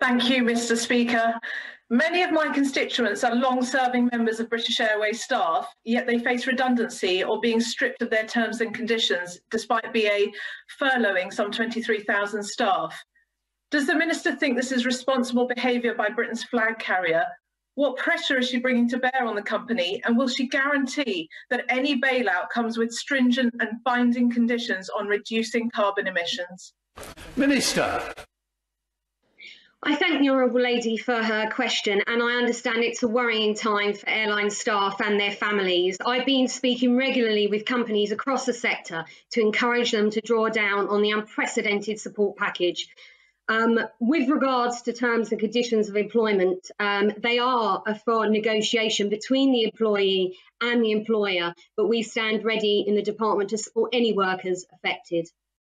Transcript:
Thank you, Mr Speaker. Many of my constituents are long-serving members of British Airways staff, yet they face redundancy or being stripped of their terms and conditions, despite BA furloughing some 23,000 staff. Does the Minister think this is responsible behaviour by Britain's flag carrier? What pressure is she bringing to bear on the company, and will she guarantee that any bailout comes with stringent and binding conditions on reducing carbon emissions? Minister. I thank the Honourable Lady for her question, and I understand it's a worrying time for airline staff and their families. I've been speaking regularly with companies across the sector to encourage them to draw down on the unprecedented support package. Um, with regards to terms and conditions of employment, um, they are for negotiation between the employee and the employer, but we stand ready in the department to support any workers affected.